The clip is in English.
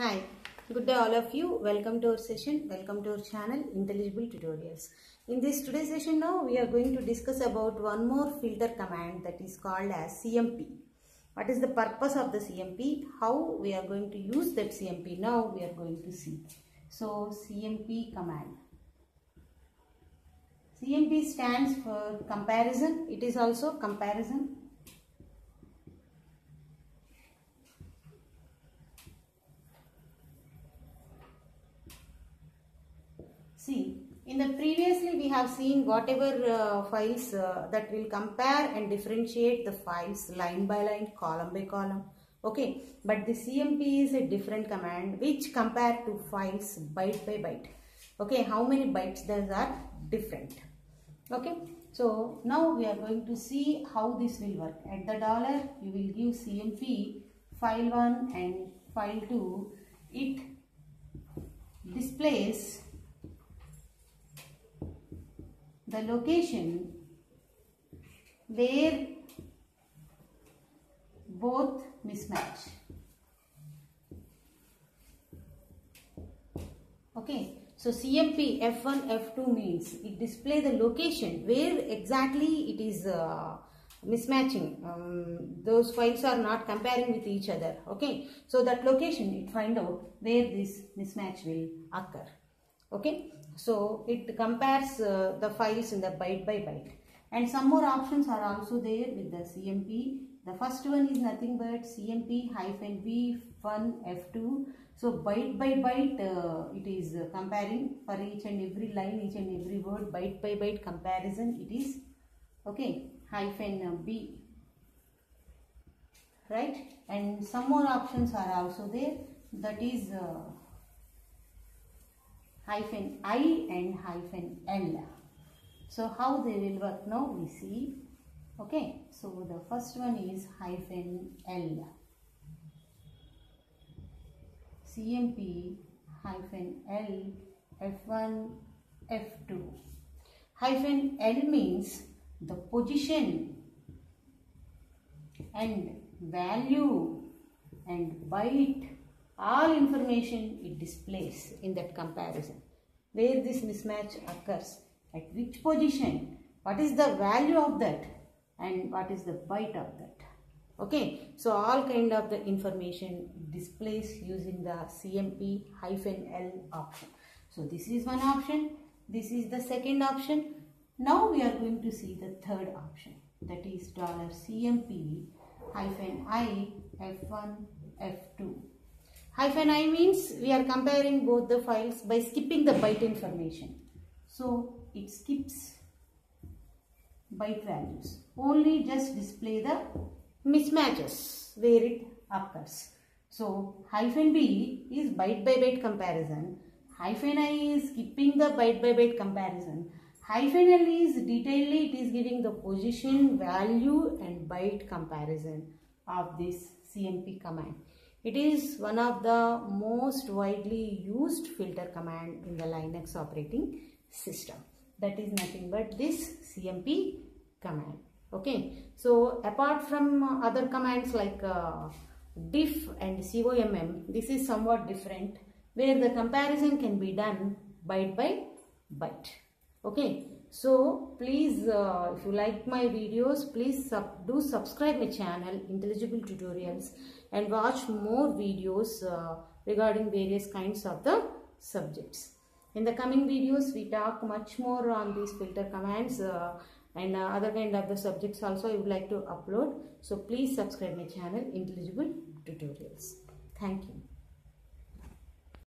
Hi, good day all of you. Welcome to our session. Welcome to our channel Intelligible Tutorials. In this today's session now we are going to discuss about one more filter command that is called as CMP. What is the purpose of the CMP? How we are going to use that CMP now we are going to see. So CMP command. CMP stands for comparison. It is also comparison See, in the previously we have seen whatever uh, files uh, that will compare and differentiate the files line by line, column by column. Okay, but the CMP is a different command which compare to files byte by byte. Okay, how many bytes those are different. Okay, so now we are going to see how this will work. At the dollar, you will give CMP file 1 and file 2. It displays the location where both mismatch. Okay, so CMP F1, F2 means it display the location where exactly it is uh, mismatching. Um, those files are not comparing with each other. Okay, so that location it find out where this mismatch will occur. Okay, so it compares uh, the files in the byte by byte. And some more options are also there with the CMP. The first one is nothing but CMP hyphen V1 F2. So byte by byte uh, it is uh, comparing for each and every line, each and every word byte by byte comparison it is okay hyphen uh, B right and some more options are also there that is uh, hyphen I and hyphen L. So how they will work now we see. Okay, so the first one is hyphen L. CMP hyphen L F1 F2. Hyphen L means the position and value and byte all information it displays in that comparison. Where this mismatch occurs, at which position, what is the value of that and what is the byte of that. Okay, so all kind of the information displays using the CMP hyphen L option. So this is one option, this is the second option. Now we are going to see the third option that is dollar $CMP hyphen I F1 F2 Hyphen i means we are comparing both the files by skipping the byte information. So it skips byte values. Only just display the mismatches where it occurs. So hyphen b is byte by byte comparison. Hyphen i is skipping the byte by byte comparison. Hyphen l is detailedly it is giving the position, value and byte comparison of this CMP command. It is one of the most widely used filter command in the Linux operating system. That is nothing but this CMP command. Okay. So apart from other commands like uh, diff and comm, this is somewhat different where the comparison can be done byte by byte. Okay. So please uh, if you like my videos please sub do subscribe my channel Intelligible Tutorials and watch more videos uh, regarding various kinds of the subjects. In the coming videos we talk much more on these filter commands uh, and uh, other kind of the subjects also I would like to upload. So please subscribe my channel Intelligible Tutorials. Thank you.